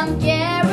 I'm Jerry.